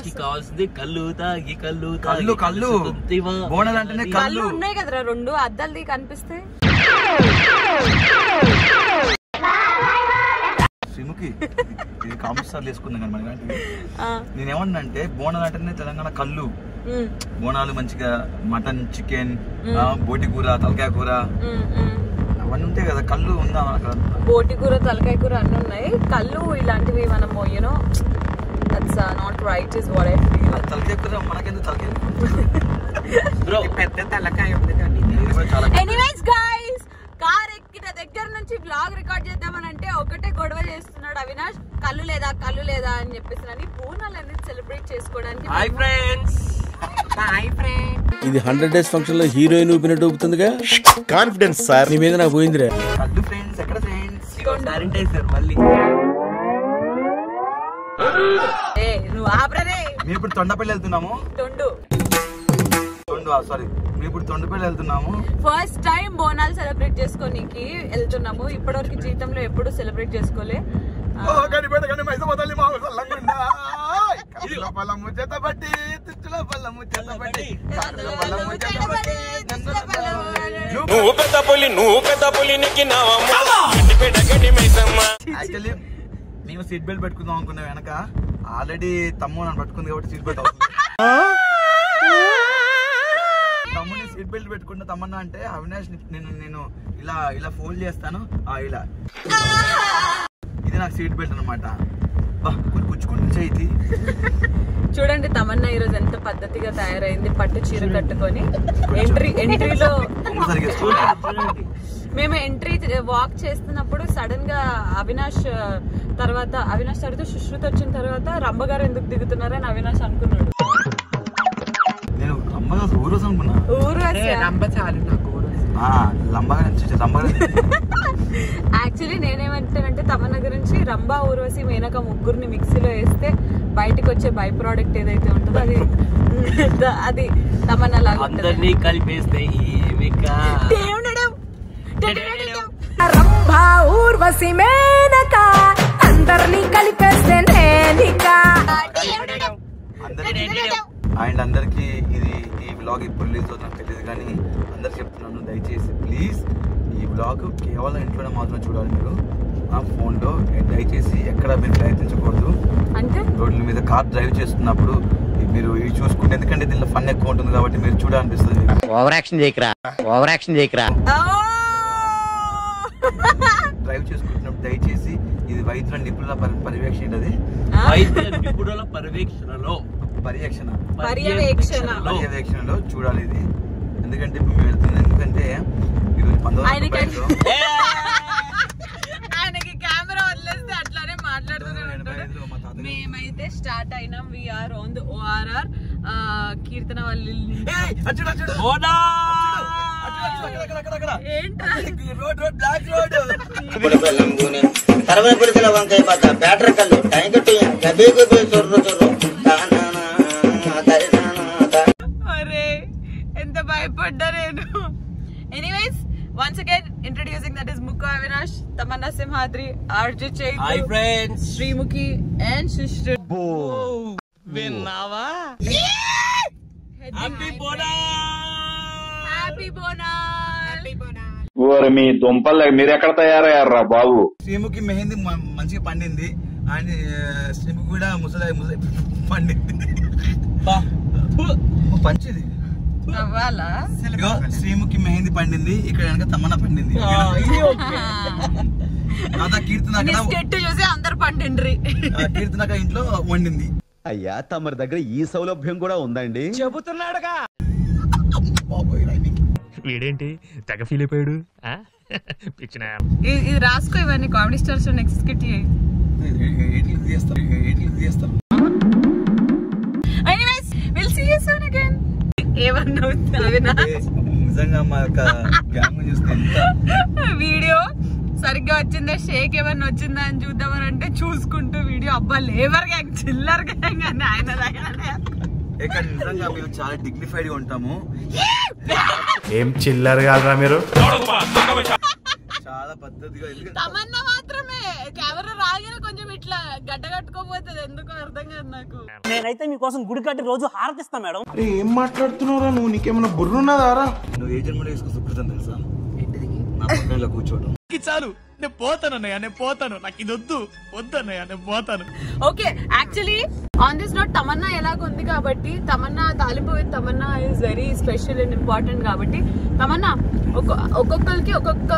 కి కావాల్సింది కళ్ళు తాగి కళ్ళు కళ్ళు కళ్ళు బోనాలు అంటేనే కళ్ళు ఉన్నాయి కదరా రెండు అద్దాలది కనిపిస్తే. సిముకి ఇది కానీ మనకి ఆ, నేనేమన్నా బోనాలు అంటేనే తెలంగాణ కళ్ళు బోనాలు మంచిగా మటన్ చికెన్ బోటి కూర తలకాయ కూర. అవన్నీ ఉంటాయి కదా కళ్ళు ఉందా బోటి కూర తలకాయ కూర అన్ని ఉన్నాయి. కళ్ళు ఇలాంటివి మనం you know that's not right is what I feel కూర మనకెందుకు తలకాయ బ్రో పెద్ద తలకాయ ఉంది కానీ ఎనీవేస్ గైస్ కార్ ఎక్కిన దగ్గర నుంచి వ్లాగ్ రికార్డ్ చేద్దామని అంటే ఒకటే గొడవ చేస్తున్నాడు అవినాష్. కళ్ళు లేదా కళ్ళు లేదా అని చెప్పేసి బోనాలు అనేది సెలబ్రేట్ చేసుకోవడానికి హాయ్ ఫ్రెండ్స్ హాయ్ ఫ్రెండ్ ఇది హండ్రెడ్ డేస్ ఫంక్షన్లో హీరోయిన్ ఊపినట్టు ఊపుతుందిగా? కాన్ఫిడెన్స్ సార్ నీ మీద నాకు పోయిందిరే. ఫ్రెండ్స్ ఎక్కడ ఫ్రెండ్స్ మళ్ళీ. మేము ఇప్పుడు తొండపల్లి వెళ్తున్నాము. తొండు. తొండు సారీ మేము ఇప్పుడు తొండపల్లి వెళ్తున్నాము. ఫస్ట్ టైం బోనాలు సెలబ్రేట్ చేసుకోనికి వెళ్తున్నాము. ఇప్పటివరకు జీవితంలో ఎప్పుడు సెలబ్రేట్ చేసుకోలే. నువ్వు పెద్ద పులి నువ్వు పెద్ద పులి నెక్కినావమ్మ గడ్డిపేట గడ్డి మైసమ్మ. యాక్చువల్లీ మేము సీట్ బెల్ట్ పెట్టుకుందాం అనుకున్నాం వెనక ఆల్రెడీ తమ్ముడు నన్ను పట్టుకుంది కాబట్టి సీట్ బెల్ట్ అవుతుంది. తమ్ముడిని సీట్ బెల్ట్ పెట్టుకుంటే తమ్మన్నా అంటే అవినాష్ నేను నేను ఇలా ఇలా ఫోల్డ్ చేస్తాను. ఆ ఇలా. ఇది నాకు సీట్ బెల్ట్ అనమాట పుచ్చుకుంటుంది చేయి చూడండి తమన్నా ఈరోజు ఎంత పద్ధతిగా తయారైంది. పట్టు చీర కట్టుకొని ఎంట్రీ ఎంట్రీలో. మేము ఎంట్రీ వాక్ చేస్తున్నప్పుడు సడన్గా అవినాష్ తర్వాత అవినాష్ తర్వాత సుశ్రుత్ వచ్చిన తర్వాత రంభ గారు ఎందుకు దిగుతున్నారని అవినాష్ అనుకున్నాడు. యాక్చువల్లీ నేనేమంటానంటే తమన్న గురించి రంభా ఊర్వశి మేనక ముగ్గురిని మిక్సీలో వేస్తే బయటకు వచ్చే బై ప్రోడక్ట్ ఏదైతే ఉంటుందో అది అది తమన్నా లాగా కలిపేస్తే రంభా ఊర్వశి మేనక అందరినీ కలిపేస్తే నేనిక. అందరికీ అండ్ అందరికి ఇది ఈ బ్లాగ్ ఇప్పుడు రిలీజ్ అవుతుందో నాకు తెలియదు కానీ అందరికి చెప్తున్నాను దయచేసి ప్లీజ్ ఈ బ్లాగ్ కేవలం ఇంట్లోనే మాత్రం చూడాలి మీరు. ఆ ఫోన్లో దయచేసి ఎక్కడ మీరు ప్రయత్నించకూడదు. అంటే? రోడ్ల మీద కార్ డ్రైవ్ చేస్తున్నప్పుడు మీరు ఇవి చూసుకుంటే ఎందుకంటే దీనిలో ఫన్ ఎక్కువ ఉంటుంది కాబట్టి మీరు చూడాలనిపిస్తుంది. ఓవర్ యాక్షన్ చేయకరా. ఓవర్ యాక్షన్ చేయకరా. డ్రైవ్ చేసుకుంటున్నప్పుడు దయచేసి ఇది వైద్యుల నిపుణుల పరి- పర్యవేక్షణ వైద్య నిపుణుల పర్యవేక్షణలో. పర్యవేక్షణ. పర్యవేక్షణ. పర్యవేక్షణలో. చూడాలి ఇది. ఎందుకంటే ఇప్పుడు మేము వెళ్తుంది ఎందుకంటే ఈరోజు పంతొమ్మిది ఆయనకి- కెమెరా వదిలేస్తే అట్లానే. మేమైతే స్టార్ట్ అయినాం. We are on the ORR Keerthana వాళ్ళ. ఏంట్రా రోడ్ రోడ్ బ్లాక్ రోడ్. తరవై పులిసిన వంకాయ పచ్చ బ్యాటరీ కళ్ళు టైంకట్టు గబే గబే చొర్రు చొర్రు అరే ఎంత భయపడ్డా నేను anyways once again introducing that is ముక్కు Avinash Tamanna Simhadri ఆర్జు hi Chaitu friends Sreemukhi and సుశ్రు విన్నావా హ్యాపీ బోనా హ్యాపీ బోనాల్ ఓరి మీ దుంపలు మీరు ఎక్కడ తయారయ్యారా బాబు? శ్రీముఖి మెహందీ మంచిగా పండింది. అండ్ శ్రీముఖి కూడా ముసలి ముసలి పండింది. పంచిది. శ్రీముఖి మెహందీ పండింది. ఇక్కడ వెనక తమ్మన పండింది. తర్వాత కీర్తన నీ అక్కడ స్కెట్ చూసి అందరు పండిండ్రి. ఆ, కీర్తన అక్కడ ఇంట్లో వండింది. అయ్యా తమరి దగ్గర ఈ సౌలభ్యం కూడా ఉందండి. బాబోయ్ రైమింగ్. వీడేంటి? తెగ ఫీల్ అయిపోయాడు. ఆ? పిచ్చిన ఇది రాసుకో ఇవన్నీ comedy stars next skit video సరిగ్గా వచ్చిందా? షేక్ ఏమన్నా వచ్చిందా అని చూద్దామని అంటే చూసుకుంటూ వీడియో. అబ్బా లేబర్ గ్యాంగ్ చిల్లర్ గ్యాంగ్ అని ఆయన ఇక్కడ నిజంగా మేము చాలా డిగ్నిఫైడ్గా ఉంటాము. ఏం చిల్లర్ కాదురా మీరు? చాలా పద్ధతిగా తమన్నా మాత్రమే. కెమెరా రాగానే కొంచెం ఇట్లా గడ్డ కట్టుకోపోతుంది ఎందుకో అర్థం కాదు నాకు. నేనైతే మీకోసం గుడి కట్టి రోజు హారతిస్తా మేడం. ఏం మాట్లాడుతున్నావురా నువ్వు? నీకేమైనా బుర్రున్నదారా? నువ్వు ఏ జన్మలో వేసుకుని సుకృతం తెలుసా? నా పక్కన ఇలా కూర్చోవడం చాలు. నేను పోతాను అన్నయ్య నేను పోతాను. నాకు ఇది వద్దు. వద్దు అన్నయ్య నేను పోతాను. Okay actually on this note Tamanna ఎలాగుంది కాబట్టి తమన్నా తాలింపు with Tamanna is very special and important కాబట్టి తమన్నా ఒక్కొ- ఒక్కొక్కరికి ఒక్కొక్క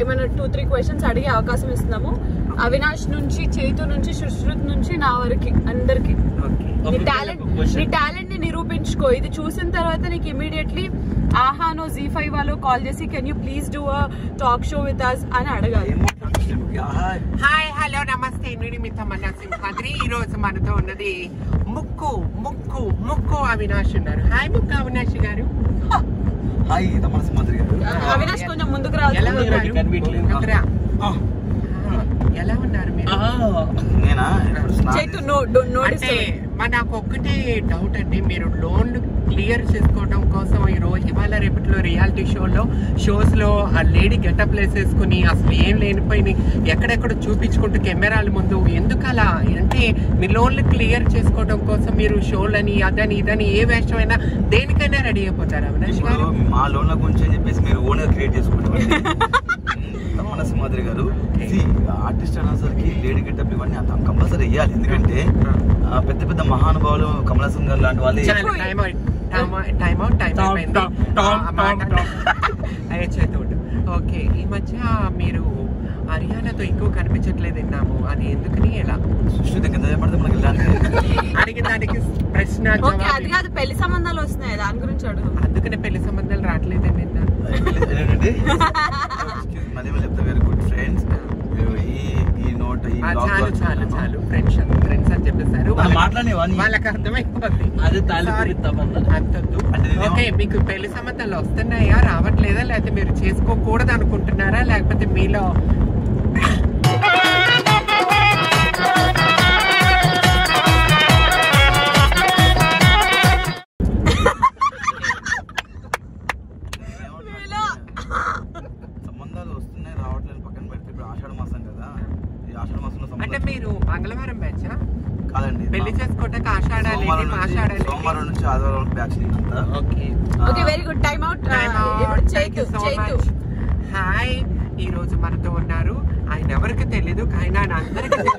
ఏమైనా టూ త్రీ క్వశ్చన్స్ అడిగే అవకాశం ఇస్తున్నాము. అవినాష్ నుంచి చేతు నుంచి సుశ్రుత్ నుంచి నా వరకు అందరికి. నీ టాలెంట్ నీ టాలెంట్ని నిరూపించుకో. ఇది చూసిన తర్వాత నీకు ఇమీడియట్లీ ఆహానో జీ ఫైవ్ వాళ్ళు కాల్ చేసి can you please do a talk show with us అని అడగాలి. హాయ్ హలో నమస్తే. నేను మీ తమన్నా సింహాద్రి ఈ రోజు మనతో ఉన్నది ముక్కు ముక్కు ముక్కు అవినాష్ ఉన్నారు. హాయ్ ముక్కు అవినాష్ గారు. హాయ్ సింహాద్రి గారు. అవినాష్ కొంచెం ముందుకు రావాలి ఉన్నారు కనిపించలేదు. అక్కరా? ఆ, ఆ, ఎలా ఉన్నారు మీరు? నేనా? అంటే నాకు ఒక్కటే డౌట్ అండి మీరు లోన్ క్లియర్ చేసుకోవడం కోసం ఈ రోజు ఇవాళ రేపట్లో రియాలిటీ షోలో షోస్లో ఆ లేడీ గెటప్ వేసేసుకుని అసలు ఏం లేనిపోయి ఎక్కడెక్కడ చూపించుకుంటూ కెమెరాల ముందు ఎందుకు అలా? అంటే మీ లోన్లు క్లియర్ చేసుకోవడం కోసం మీరు షోలని అదని ఇదని ఏ వేషమైనా దేనికైనా రెడీ అయిపోతారు? అవినాష్ గారు? మా లోన్ల గురించి చెప్పేసి మీరు ఓన్ క్రియేట్ చేసుకుంటారు తమన సింహాద్రి గారు. ఆర్టిస్ట్ అనేసరికి లేడీ గెటప్ ఇవన్నీ కంపల్సరీ వేయాలి ఎందుకంటే ఆ, పెద్ద పెద్ద మహానుభావులు కమలాసం గారు లాంటి వాళ్ళే ఓకే ఈ మధ్య మీరు హర్యానాతో ఎక్కువ కనిపించట్లేదు విన్నాము అది ఎందుకని ఎలా అడిగిన దానికి ప్రశ్న అది కాదు పెళ్ళి సంబంధాలు వస్తున్నాయి దాని గురించి అడుగు. అందుకనే పెళ్ళి సంబంధాలు రావట్లేదని మళ్ళీ చెప్తా వెరీ గుడ్ ఫ్రెండ్స్ ఈ ఈ నోట్ ఈ చాలు చాలు చాలు. ఫ్రెండ్స్ ఫ్రెండ్స్ అని చెప్పేశారు? వాళ్ళకి అర్థమైపోద్ది. అది. అంతొద్దు ఓకే మీకు పెళ్ళి సంబంధాలు వస్తున్నాయా రావట్లేదా లేకపోతే మీరు చేసుకోకూడదు అనుకుంటున్నారా లేకపోతే మీలో చేసుకోవటానికి ఆషాఢాలు సోమవారం నుంచి ఆషాఢాలు సోమవారం నుంచి ఆదివారం బ్యాచ్ అంతా okay. Okay very good. Time out Chaitu Chaitu. Hi ఈ రోజు మనతో ఉన్నారు. ఆయన ఎవరికి తెలీదు కానీ ఆయన అందరికీ.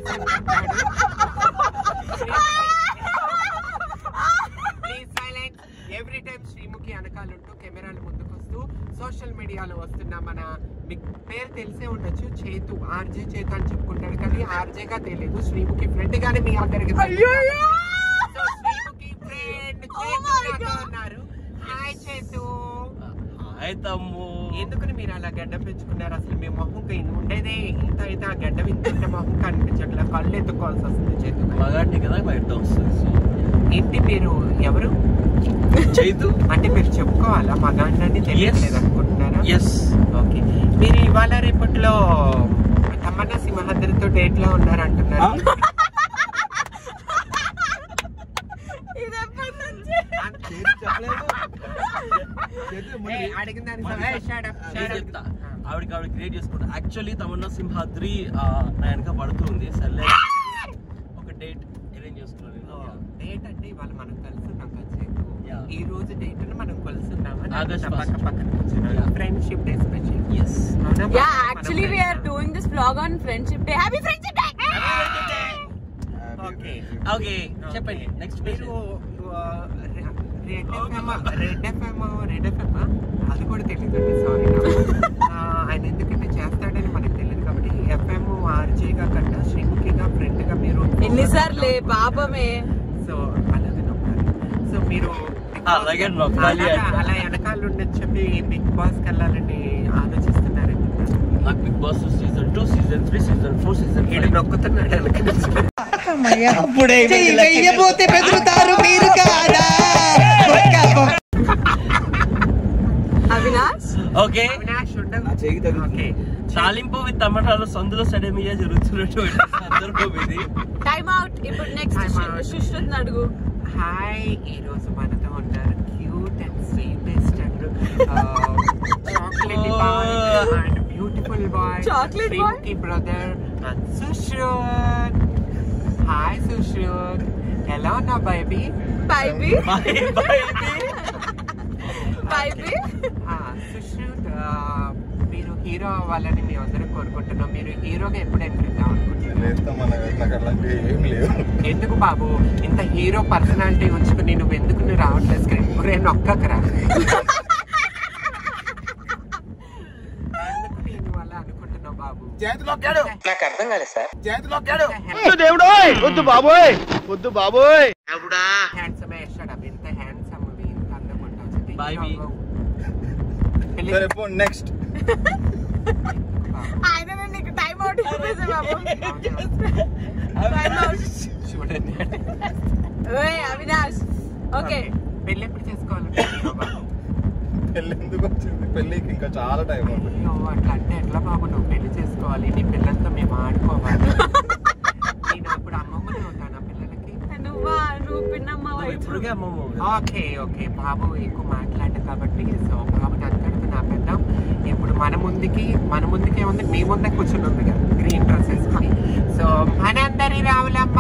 Please silence. Every time Sreemukhi వెనకాలంటూ కెమెరాల ముందుకు వస్తూ సోషల్ మీడియాలో వస్తున్న మన మీకు పేరు తెలిసే ఉండొచ్చు. చేతు ఆర్జే చేతు అని చెప్పుకుంటాడు కానీ ఆర్జేగా తెలియదు. శ్రీముఖి ఫ్రెండ్ గానీ మీ అందరికి Sreemukhi friend Chethu hi Chethu. Hi తమ్ము. ఎందుకని మీరు అలా గడ్డ పెంచుకున్నారు? అసలు మీ మొహం ఇంక ఉండేదే. ఇంత అయితే ఆ గడ్డ వింటుంటే మొహం కనిపించట్లేదు. కళ్ళు ఎత్తుకోవాల్సి వస్తుంది చేతు మగాడిని కదా బయట వస్తుంది ఇంటి మీరు ఎవరు? చైతు. అంటే మీరు చెప్పుకోవాలా? మగాడిని తెలియట్లేదు అనుకుంటున్నారా? Yes okay. మీరు ఇవాళ రేపట్లో తమన్నా సింహాద్రితో డేట్లో ఉన్నారు అంటున్నారు ఆవిడకి ఆవిడ క్రియేట్ చేసుకుంటా. యాక్చువల్లీ తమన్నా సింహాద్రి నా వెనక పడుతుంది సర్లే ఒక డేట్ అరేంజ్ చేసుకున్నాను డేట్ అంటే ఇవాళ మనం కలుసున్నాం కదా చేతు Yeah. ఈ రోజు డేట్ మనం కలుసున్నామని ఆగస్ట్ పక్క first. పక్కన కూర్చున్నాం Yeah. Friendship day special yes ya actually we are doing this vlog on friendship day. Happy friendship day! Okay okay చెప్పండి నెక్స్ట్ మీరు red FM red FM red FM అది కూడా తెలియదు సారీ ఆయన ఎందుకంటే చేస్తాడని మనకు తెలియదు కాబట్టి ఎఫ్ఎం ఆర్జేగా కన్నా శ్రీముఖిగా ఫ్రెండ్గా మీరు ఎన్నిసార్లే పాపమే. సో అలాగే నొక్కాలి సో మీరు అలాగే అలా- వెనకాల చెప్పి బిగ్ బాస్కి వెళ్ళాలని ఆలోచిస్తున్నారు నాకు Bigg Boss season two season three season four season ఈడు నొక్కుతున్నాడు వెనక వెయ్యబోతే బెదురుతారు మీరు కాదా? అవినాష్? ఓకే. తాలింపు విత్ టమాటాలు సందులో సడమియా జరుగుతున్నటువంటి సందర్భం ఇది. టైం అవుట్ ఇప్పుడు నెక్స్ట్. సుశ్రుత్ అడుగు. హాయ్ ఈ రోజు మనతో ఉన్నారు cute and sweetest and chocolate and beautiful beautiful boy Chocolate boy? Brother Sushrut hi Sushrut ఎలా ఉన్నా బేబీ బైబీ బైబీ సుశ్రుత్ మీరు హీరో అవ్వాలని మేము అందరం కోరుకుంటున్నాం. మీరు హీరోగా ఎప్పుడు ఎంట్రీ అనుకుంటున్నారు? ఎందుకు బాబు? ఇంత హీరో పర్సనాలిటీ ఉంచుకుని నువ్వు ఎందుకు నువ్వు రావట్లేదు స్క్రీన్ నొక్కకరా. నేను అలా అనుకుంటున్నావు బాబు? నాకు అర్థం కాలేదు సార్. దేవుడు వద్దు బాబోయ్ వద్దు బాబోయ్. హ్యాండ్సమ్ వేస్తాడు అవి ఎంత హ్యాండ్సమ్ ఇంత. నెక్స్ట్ ఆయన నీకు టైం అవుట్ ఇవ్వలేదు బాబు. టైం అవుట్ చూడండి. ఓయ్ అవినాష్. ఓకే. పెళ్ళి ఎప్పుడు బాబు పెళ్ళి ఎందుకు వచ్చింది? పెళ్ళికి ఇంకా చాలా టైం అయ్యో అట్లా అంటే ఎట్లా బాబు? నువ్వు పెళ్ళి చేసుకోవాలి. నీ పిల్లలతో మేము ఆడుకోవాలి నేను అప్పుడు అమ్మమ్మని ఉంటాను ఆ పిల్లలకి నువ్వా నువ్వు పిన్నమ్మ నువ్వు వైఫ్ ఇప్పటికే అమ్మమ్మ ఓకే ఓకే. బాబు ఎక్కువ మాట్లాడు కాబట్టి సో బాబుని అంతటితో నా పెద్ద ఇప్పుడు మన ముందుకి మన ముందుకే ఉంది మీ ముందే కూర్చుని ఉంది కదా గ్రీన్ డ్రెస్ వేసుకొని సో మనందరి రావులమ్మ.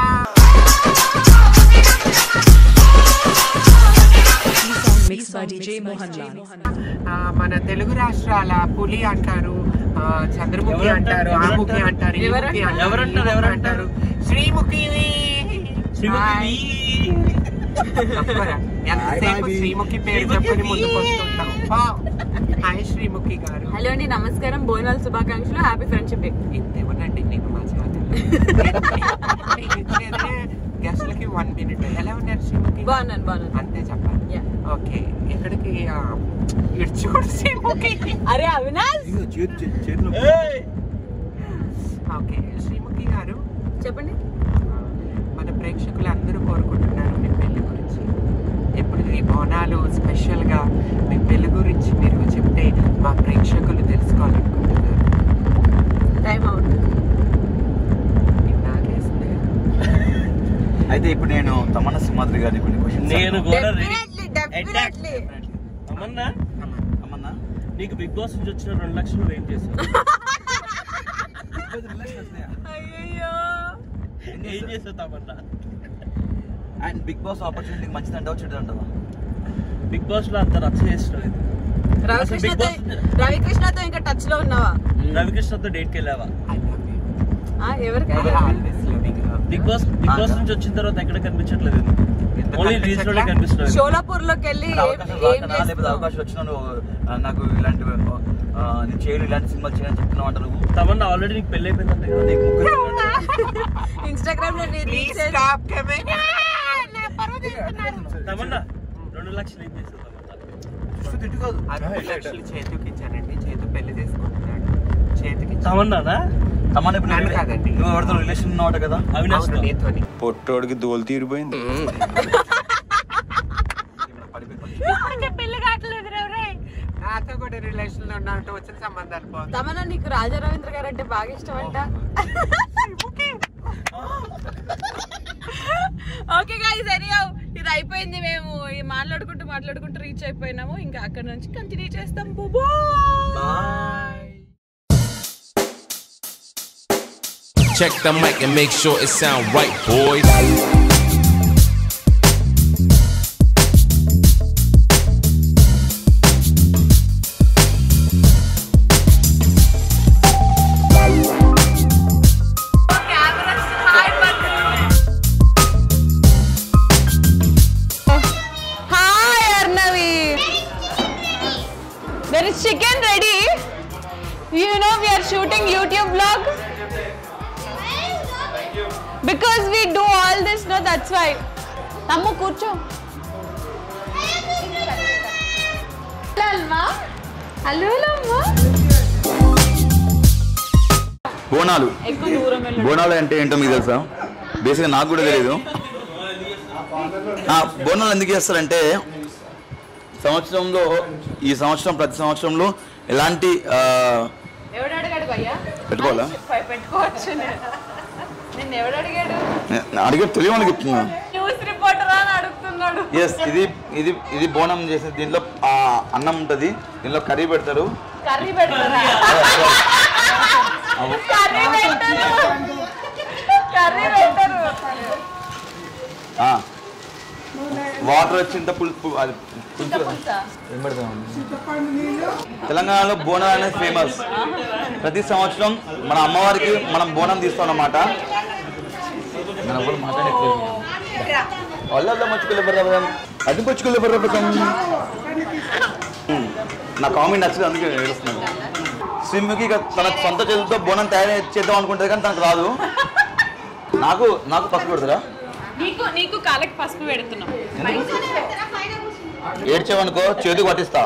మన తెలుగు రాష్ట్రాల పులి అంటారు చంద్రముఖి అంటారు ఆముఖి అంటారు ఈముఖి అంటారు, ఎవరంటారు, ఈముఖి ఎవరంటారు? శ్రీముఖి. శ్రీముఖి? ఎంతసేపు శ్రీముఖి పేరు చెప్పుని. హాయ్ శ్రీముఖి గారు హలో అండి నమస్కారం. బోనాల శుభాకాంక్షలు. హ్యాపీ ఫ్రెండ్షిప్ డే ఇంతేమనండి నీకు మా గెస్ట్లకి వన్ మినిట్ ఎలా ఉన్నారు శ్రీముఖి? బాగున్నాను బాగున్నాను. అంతే చెప్పాలి. ఓకే ఎక్కడికి ఆ, ఇటు చూడు శ్రీముఖి. అరే అవినాష్! ఓకే శ్రీముఖి గారు. చెప్పండి ఆ, మన ప్రేక్షకులు అందరూ కోరుకుంటున్నారు మీ పెళ్ళి గురించి ఎప్పుడు ఈ బోనాలు స్పెషల్గా మీ పెళ్ళి గురించి మీరు చెప్తే మా ప్రేక్షకులు తెలుసుకోవాలనుకుంటున్నారు. టైం అవుట్ నాకేస్తుంది అయితే ఇప్పుడు నేను తమన్న సింహాద్రి గారిని కొన్ని క్వశ్చన్స్ నేను కూడా నీకు బిగ్ బాస్ నుంచి వచ్చిన రెండు లక్షలు ఏం చేసావు అయ్యో ఏం చేసావు Tamanna? And Bigg Boss opportunity మంచిది అంటావా చెడు అంటావా బిగ్ బాస్లో అంత రచ్చ చేసినావు ఇది. రవికృష్ణతో రవికృష్ణతో ఇంకా టచ్లో ఉన్నావా? రవికృష్ణతో డేట్కి వెళ్ళావా? ఆ, ఎవరికైనా బిగ్ బాస్ బిగ్ బాస్ నుంచి వచ్చిన తర్వాత ఎక్కడ కనిపించట్లేదు ఓన్లీ రీల్స్లోనే కనిపిస్తున్నావు షోలాపూర్లోకి వెళ్ళి ఏం అవకాశం ఏం రాకనా? లేకపోతే చేస్తున్నావు? అవకాశం వచ్చినా నువ్వు ఆ, నాకు ఇలాంటి ఆ, నేను చేయను ఇలాంటి సినిమాలు చేయని చెప్తున్నావు అంట నువ్వు? తమన్నా ఆల్రెడీ నీకు పెళ్ళి అయిపోయిందంటే కదా? నీకు ముగ్గురు ఇన్స్టాగ్రామ్లో నీ చేసి- తమన్నా రెండు లక్షలు ఏం కాదు లక్షలు చేతికి ఇచ్చానండి చేతు పెళ్ళి చేసుకుంటున్నాడు చేతికి. తమన్నానా ఇప్పుడు నువ్వు- కాదండి. నువ్వు ఎవరితో రిలేషన్ కదా? అవినాష్ అవును, నీతోని. పొట్టోడికి దోలు తీరిపోయింది. పెళ్ళి కావట్లేదు రే నాతో కూడా రిలేషన్లో ఉన్నట్టు వచ్చిన సంబంధాలు తమన్నా నీకు రాజా రవీంద్ర గారు అంటే బాగా ఇష్టం అంట ఓకే గైస్ ఎనీహౌ ఇది అయిపోయింది మేము. మాట్లాడుకుంటూ మాట్లాడుకుంటూ రీచ్ అయిపోయినాము. ఇంకా అక్కడ నుంచి కంటిన్యూ చేస్తాం. బుబో Check the mic and make sure it sound right, boys. That's why తమ్ము కూర్చో. బోనాలు. బోనాలు అంటే ఏంటో మీకు తెలుసా? బేసిక్గా నాకు కూడా తెలియదు బోనాలు ఎందుకు చేస్తారంటే సంవత్సరంలో ఈ సంవత్సరం ప్రతి సంవత్సరంలో ఎలాంటి పెట్టుకోవాలా? పెట్టుకోవచ్చు. అడిగే తెలియని చెప్తున్నా ఎస్ ఇది ఇది ఇది బోనం చేసే దీంట్లో ఆ, అన్నం ఉంటుంది. దీనిలో కర్రీ పెడతారు. కర్రీ పెడతారా? కర్రీ పెట్టరు. కర్రీ పెట్టరు. ఆ. వాటర్ వచ్చింత పులుపు అది? తెలంగాణలో బోనాలు అనేది ఫేమస్ ప్రతి సంవత్సరం మన అమ్మవారికి మనం బోనం తీస్తాం అన్నమాట. మన ఎవరు మాట్లాడట్లేదు. వాళ్ళల్లో అది మచ్చుకులే బర్రబరం నా కామెంట్ నచ్చదు అందుకే ఏడుస్తున్నాను. స్విమ్కి ఇక తన సొంత చేతులతో బోనం తయారు చేద్దాం అనుకుంటుంది కానీ తనకు రాదు. నాకు నాకు పసుపు పెడతారా? నీకు నీకు కాళ్ళకి పసుపు పెడుతున్నాం. ఏడ్చావనుకో చేతికి పట్టిస్తా.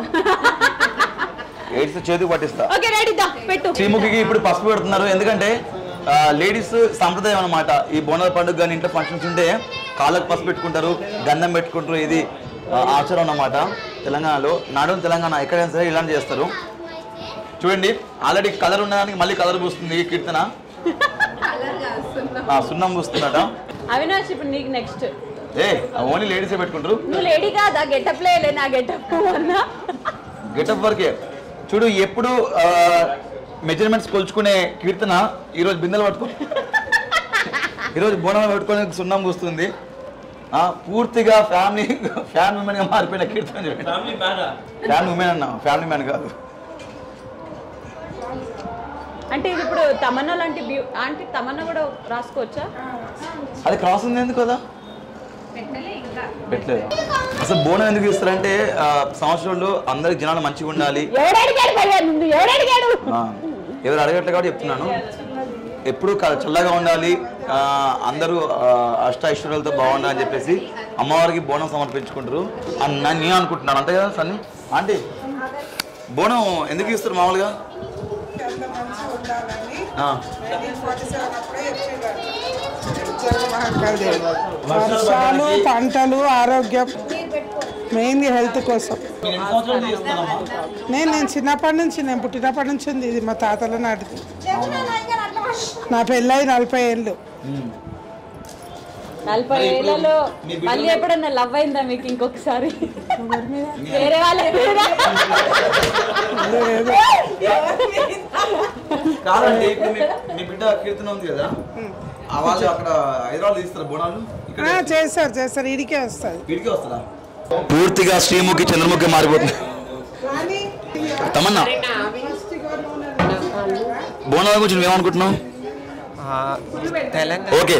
ఏడ్స్తే చేతికి పట్టిస్తా. ఓకే రెడీ దా పెట్టు. శ్రీముఖికి ఇప్పుడు పసుపు పెడుతున్నారు. ఎందుకంటే లేడీస్ సంప్రదాయం అన్నమాట. ఈ బోనాల పండుగ కానీ ఇంట్లో ఫంక్షన్స్ ఉంటే కాళ్ళకు పసుపు పెట్టుకుంటారు గంధం పెట్టుకుంటారు ఇది ఆచారం అన్నమాట. తెలంగాణలో నాడు తెలంగాణ ఎక్కడైనా సరే ఇలాంటి చేస్తారు. చూడండి ఆల్రెడీ కలర్ ఉన్నదానికి మళ్ళీ కలర్ పూస్తుంది కీర్తన. సున్నం పూస్తుందట. అవినాష్ ఇప్పుడు నీకు నెక్స్ట్ ఏ ఓన్లీ లేడీసే పెట్టుకుంటారు? నువ్వు లేడీ కాదా? గెటప్ లేలే నా గెటప్ అన్నా. గెటప్ వరకే. చూడు ఎప్పుడు మెజర్మెంట్స్ కొలుచుకునే కీర్తన ఈరోజు బిందెలు పట్టుకో. ఈరోజు బోనాలు పట్టుకొని సున్నం పూస్తుంది ఆ, పూర్తిగా ఫ్యామిలీ ఫ్యాన్ ఉమెన్గా మారిపోయిన కీర్తన ఫ్యామిలీ ఉమెన్ అన్నా ఫ్యామిలీ మ్యాన్ కాదు. అంటే ఇది ఇప్పుడు తమన్నా లాంటి అంటే తమన్నా కూడా రాసుకోవచ్చా? అది క్రాస్ ఉంది ఎందుకు కదా? పెట్టలేదు? అసలు బోనం ఎందుకు ఇస్తారంటే సంవత్సరంలో అందరికి జనాలు మంచిగా ఉండాలి. ఎవరు అడగట్లే కాబట్టి చెప్తున్నాను. ఎప్పుడు క- చల్లగా ఉండాలి. అందరూ ఆ, అష్ట ఐశ్వర్యాలతో బాగుండాలని చెప్పేసి అమ్మవారికి బోనం సమర్పించుకుంటారు. అని నేను అనుకుంటున్నాను. అంతే కదా సన్ని? ఆంటీ? బోనం ఎందుకు ఇస్తారు మామూలుగా? వర్షాలు పంటలు ఆరోగ్యం మెయిన్లీ హెల్త్ కోసం. నేను నేను చిన్నప్పటి నుంచి నేను పుట్టినప్పటి నుంచి ఉంది ఇది మా తాతల నాటిది నా పెళ్ళై నలభై ఏళ్ళు. నలభై ఏళ్ళలో మళ్ళీ ఎప్పుడన్నా లవ్ అయిందా మీకు ఇంకొకసారి? వేరే వాళ్ళ మీద? కాదండి ఇప్పుడు మీ- మీ బిడ్డ కీర్తన ఉంది కదా? ఆ వాళ్ళు అక్కడ హైదరాబాద్ తీస్తారు బోనాలు? ఆ, చేస్తారు చేస్తారు. ఇడికే వస్తుంది. ఇడికి వస్తుందా పూర్తిగా శ్రీముఖి చంద్రముఖి మారిపోతుంది. తమన్నా బోనాల గురించి నువ్వేమనుకుంటున్నావు? ఓకే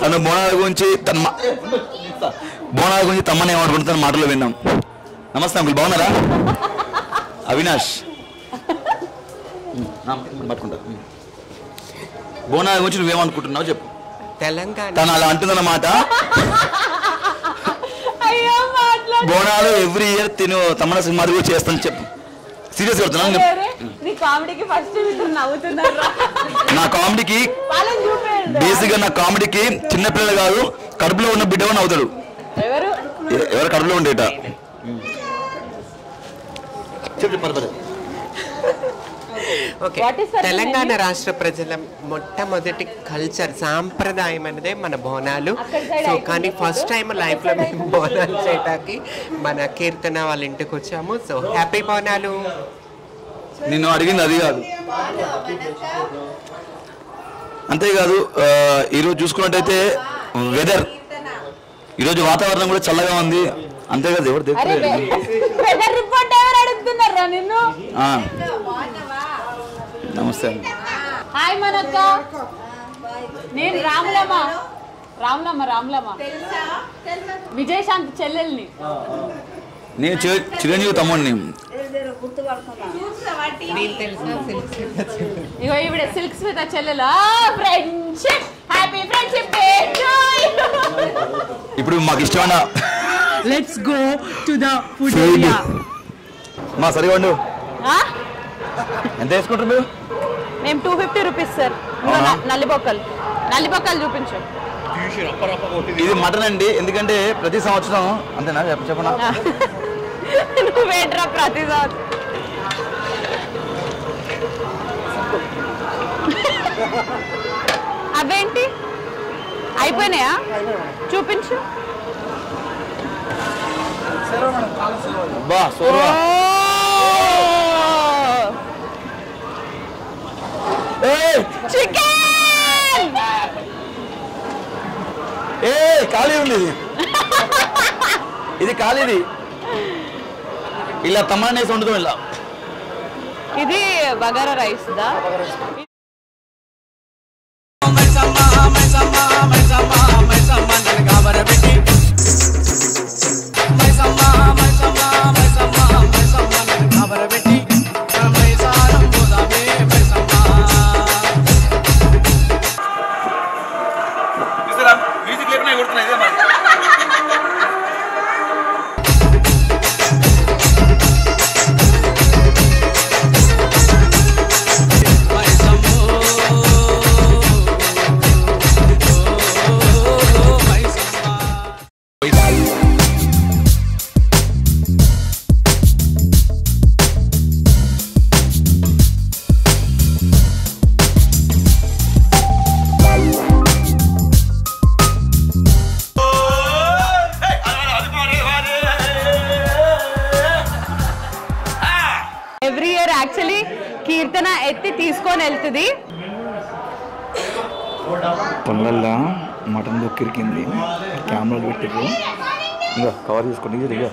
తను బోనాల గురించి తన బోనాల గురించి తమ్మని ఏమనుకుంటుంది తన మాటలో విన్నాం. నమస్తే అంకుల్ బాగున్నారా? అవినాష్. పట్టుకుంటా. బోనాల గురించి నువ్వేమనుకుంటున్నావు చెప్పు. తెలంగాణ. తను అలా అంటుందన్నమాట. బోనాలు ఎవ్రీ ఇయర్ తిను తమ్మన సినిమా కూడా చేస్తాను చెప్పు. సీరియస్ చెప్తున్నాను అరే, నీ కామెడీకి ఫస్ట్ ఇద్దరు నవ్వుతున్నారు. నా కామెడీకి వాళ్ళని చూపేయండి. బేసిక్గా నా కామెడీకి చిన్నపిల్లలు కాదు కడుపులో ఉన్న బిడ్డ కూడా నవ్వుతాడు. ఎవరు? కడుపులో ఉండేట? చెప్పు పర్లేదు ఓకే తెలంగాణ? రాష్ట్ర ప్రజల మొట్టమొదటి కల్చర్ సాంప్రదాయం అనేదే మన బోనాలు. సో కానీ. ఫస్ట్ టైం లైఫ్లో మేము బోనాలు చేయటానికి మన కీర్తన వాళ్ళ ఇంటికి వచ్చాము. So happy Bonalu. నిన్ను అడిగింది అది కాదు. అంతేకాదు ఈరోజు చూసుకున్నట్టయితే వెదర్ ఈరోజు వాతావరణం కూడా చల్లగా ఉంది. అంతేకాదు ఎవరు దగ్గర వెదర్ రిపోర్ట్ ఎవరు అడుగుతున్నారా నిన్ను నమస్తే అండి. హాయ్ మనక్క నేను రాములమ్మ. రాములమ్మ రాములమ్మ. విజయశాంతి చెల్లెల్ని. నేను చి- చిరంజీవి తమ్ముడిని. ఇగో ఈవిడ సిల్క్ స్మిత చెల్లెలు. ఫ్రెండ్షిప్ హ్యాపీ ఫ్రెండ్షిప్ డే ఇప్పుడు మాకు ఇష్టమైన let's go to the food food మా సరిగా ఉండు ఎంత వేసుకుంటారు మీరు? మేము టూ ఫిఫ్టీ రూపీస్ సార్ అవునా? నల్లి బొక్కలు నల్లి బొక్కలు చూపించు. ఇది మటన్ అండి. ఎందుకంటే ప్రతి సంవత్సరం అంతేనా? చెప్ప చెప్పనా? నువ్వేంట్రా ప్రతి సంవత్సరం? అవేంటి? అయిపోయినాయా? చూపించు. బా సోర్వా. చికెన్! ఏ ఖాళీ ఉంది ఇది ఇది ఖాళీది. ఇలా తమ్మనేసి వండుతాం ఇలా. ఇది బగారా రైస్. దా మటన్ దొక్కిరికింది. కెమెరాలు పెట్టిర్రు. ఇంకా కవర్ చేసుకోండి ఇక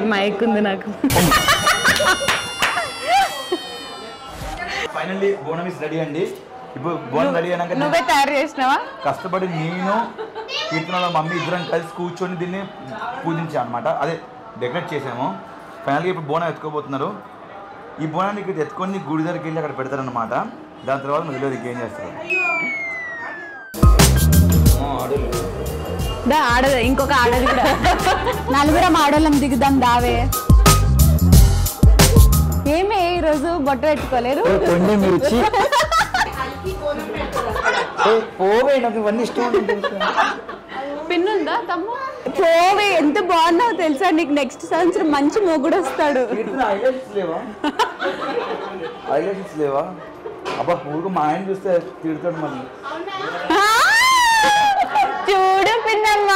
మైక్ ఉంది నాకు. ఫైనల్లీ బోనం ఇస్ రెడీ అండి. ఇప్పుడు బోనం రెడీ అయినాక నువ్వే తయారు చేసినావా? కష్టపడి నేను కీర్తనలో మమ్మీ ఇద్దరం కలిసి కూర్చొని దీన్ని పూజించాం అనమాట అదే డెకరేట్ చేసాము ఫైనల్గా ఇప్పుడు బోనం ఎత్తుకోబోతున్నారు. ఈ బోనాన్ని ఇక్కడ ఎత్తుకొని గుడి దగ్గరికి వెళ్ళి అక్కడ పెడతారనమాట దాని తర్వాత మధ్యలో ఏం చేస్తారు? ఆడదు ఇంకొక ఆడది కూడా. నలుగురం ఆడోళ్ళం దిగుదాం దావే. ఏమే ఈరోజు బొట్ట పెట్టుకోలేరు? కొండే మిర్చి. పోవే నాకు ఇవన్నీ ఇష్టం పిన్ ఉందా తమ్ము? పోవే ఎంత బాగున్నావు తెలుసా? నీకు నెక్స్ట్ సంవత్సరం మంచి మొగుడు వస్తాడు లేవా? లేవా? అబ్బా ఊరుకు మా ఆయన చూస్తే తిడతాడు మళ్ళీ. చూడు పిన్నమ్మ.